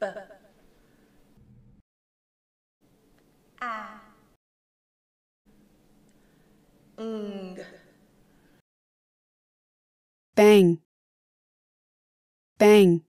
b a. Ng. Bang, bang.